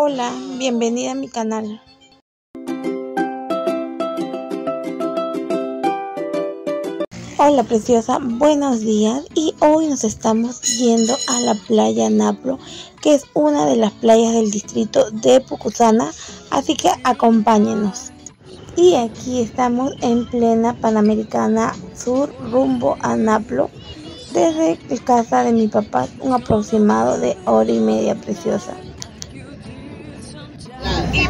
Hola, bienvenida a mi canal. Hola preciosa, buenos días. Y hoy nos estamos yendo a la playa Naplo, que es una de las playas del distrito de Pucusana, así que acompáñenos. Y aquí estamos en plena Panamericana Sur rumbo a Naplo, desde casa de mi papá, un aproximado de hora y media preciosa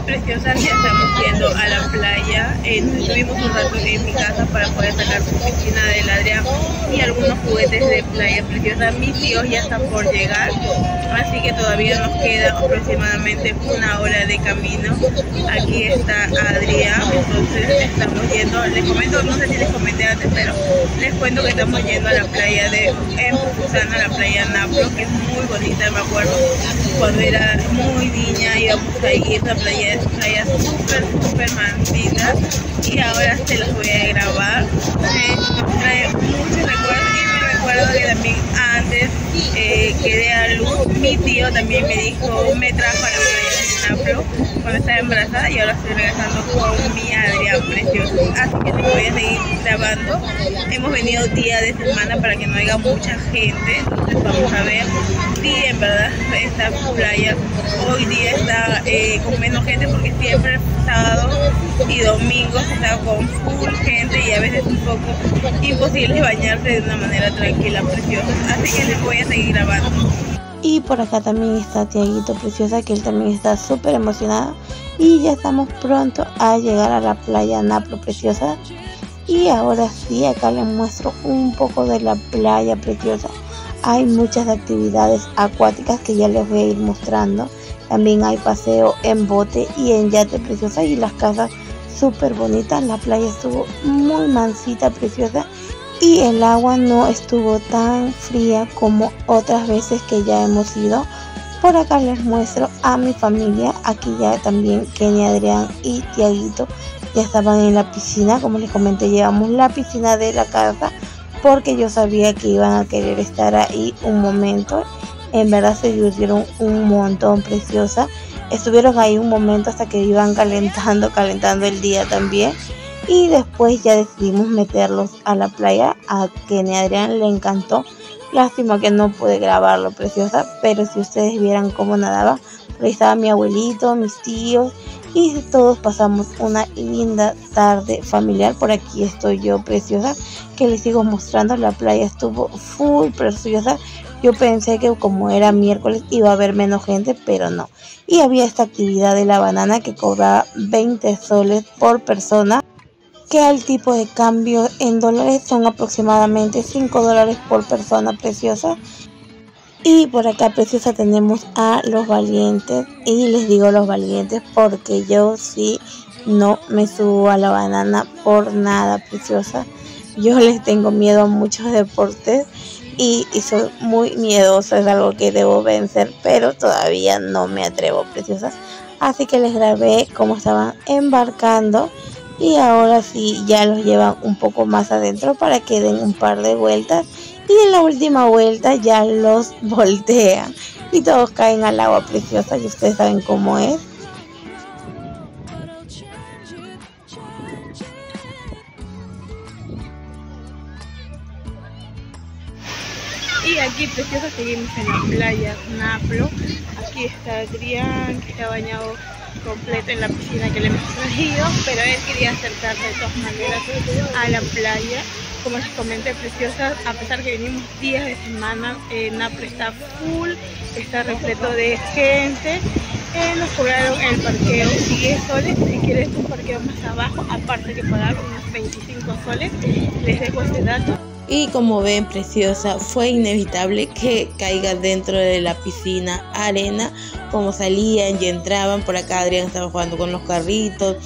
preciosa ya estamos yendo a la playa. Eh, estuvimos un rato en mi casa para poder sacar su piscina del Adrián y algunos juguetes de playa preciosa. Mis tíos ya están por llegar, así que todavía nos queda aproximadamente una hora de camino. Aquí está Adrián, entonces estamos yendo, les comento, no sé si les comenté antes, pero les cuento que estamos yendo a la playa de en a la playa Naplo, que es muy bonita, me acuerdo cuando era muy niña íbamos a ir a playa, es playa súper, súper maldita y ahora se las voy a grabar. Me trae muchos recuerdos y me recuerdo que también antes eh, quedé a luz, mi tío también me dijo, me trajo a la playa cuando estaba embarazada y ahora estoy regresando con mi Adrián precioso. Así que te voy a seguir grabando. Hemos venido día de semana para que no haya mucha gente. Entonces vamos a ver si en verdad esta playa hoy día está eh, con menos gente porque siempre sábado y domingo está con full gente y a veces un poco imposible bañarse de una manera tranquila, preciosa. Así que les voy a seguir grabando. Y por acá también está Tiaguito Preciosa, que él también está súper emocionado. Y ya estamos pronto a llegar a la playa Naplo Preciosa. Y ahora sí, acá les muestro un poco de la playa Preciosa. Hay muchas actividades acuáticas que ya les voy a ir mostrando. También hay paseo en bote y en yate Preciosa y las casas súper bonitas. La playa estuvo muy mansita, preciosa y el agua no estuvo tan fría como otras veces que ya hemos ido. Por acá les muestro a mi familia, aquí ya también Kenny, Adrián y Tiaguito ya estaban en la piscina, como les comenté llevamos la piscina de la casa porque yo sabía que iban a querer estar ahí un momento. En verdad se divirtieron un montón, preciosa. Estuvieron ahí un momento hasta que iban calentando, calentando el día también y después ya decidimos meterlos a la playa. A Kenny Adrián le encantó. Lástima que no pude grabarlo, preciosa, pero si ustedes vieran cómo nadaba, ahí estaba mi abuelito, mis tíos y todos pasamos una linda tarde familiar. Por aquí estoy yo, preciosa, que les sigo mostrando. La playa estuvo full preciosa. Yo pensé que como era miércoles iba a haber menos gente, pero no. Y había esta actividad de la banana que cobraba 20 soles por persona que al tipo de cambio en dólares son aproximadamente 5 dólares por persona preciosa. Y por acá preciosa tenemos a los valientes. Y les digo los valientes porque yo sí no me subo a la banana por nada preciosa. Yo les tengo miedo a muchos deportes y, y soy muy miedosa. Es algo que debo vencer, pero todavía no me atrevo preciosa. Así que les grabé cómo estaban embarcando y ahora sí ya los llevan un poco más adentro para que den un par de vueltas y en la última vuelta ya los voltean y todos caen al agua preciosa y ustedes saben cómo es. Y aquí preciosa seguimos en la playa Naplo. Aquí está Adrián que está bañado completa en la piscina que le hemos traído, pero él quería acercarse de todas maneras a la playa. Como les comenté, preciosa, a pesar que venimos días de semana, eh, Napre está full, está repleto de gente. Eh, nos cobraron el parqueo 10 soles, si quieres un parqueo más abajo, aparte que pagar unos 25 soles, les dejo este dato. Y como ven, preciosa, fue inevitable que caiga dentro de la piscina arena, como salían y entraban. Por acá Adrián estaba jugando con los carritos.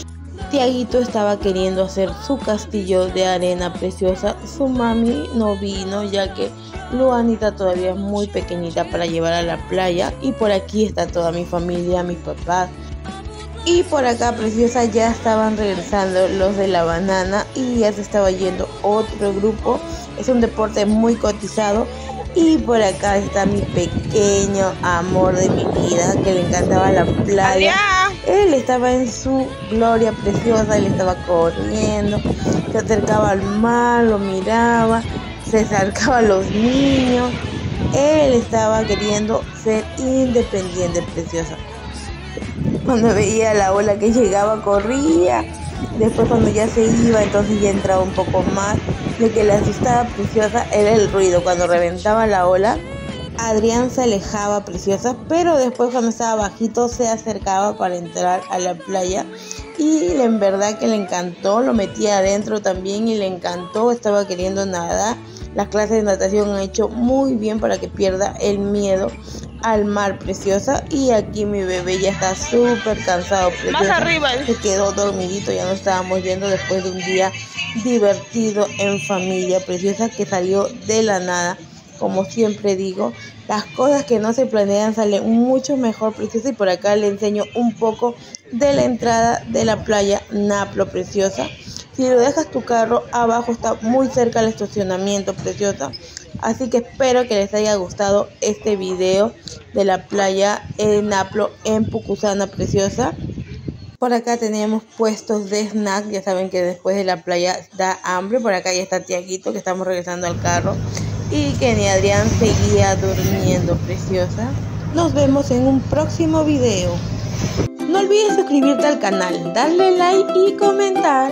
Tiaguito estaba queriendo hacer su castillo de arena preciosa. Su mami no vino ya que Luanita todavía es muy pequeñita para llevar a la playa. Y por aquí está toda mi familia, mis papás, y por acá, preciosa, ya estaban regresando los de la banana y ya se estaba yendo otro grupo. Es un deporte muy cotizado Y por acá está mi pequeño amor de mi vida, que le encantaba la playa. Él estaba en su gloria preciosa, él estaba corriendo, se acercaba al mar, lo miraba, se acercaba a los niños. Él estaba queriendo ser independiente, preciosa. Cuando veía la ola que llegaba, corría. Después cuando ya se iba, entonces ya entraba un poco más lo que le asustaba Preciosa era el ruido. Cuando reventaba la ola, Adrián se alejaba Preciosa, pero después cuando estaba bajito se acercaba para entrar a la playa. Y en verdad que le encantó, lo metía adentro también y le encantó, estaba queriendo nadar. Las clases de natación han hecho muy bien para que pierda el miedo al mar, preciosa. Y aquí mi bebé ya está súper cansado, Más arriba. Se quedó dormidito, ya no estábamos yendo después de un día divertido en familia, preciosa que salió de la nada. Como siempre digo, las cosas que no se planean salen mucho mejor, preciosa. Y por acá le enseño un poco de la entrada de la playa Naplo, preciosa. Si lo dejas tu carro abajo está muy cerca del estacionamiento, preciosa. Así que espero que les haya gustado este video de la playa en Naplo en Pucusana Preciosa. Por acá tenemos puestos de snack. Ya saben que después de la playa da hambre. Por acá ya está Tiaguito que estamos regresando al carro. Y Kenny Adrián seguía durmiendo preciosa. Nos vemos en un próximo video. No olvides suscribirte al canal, darle like y comentar.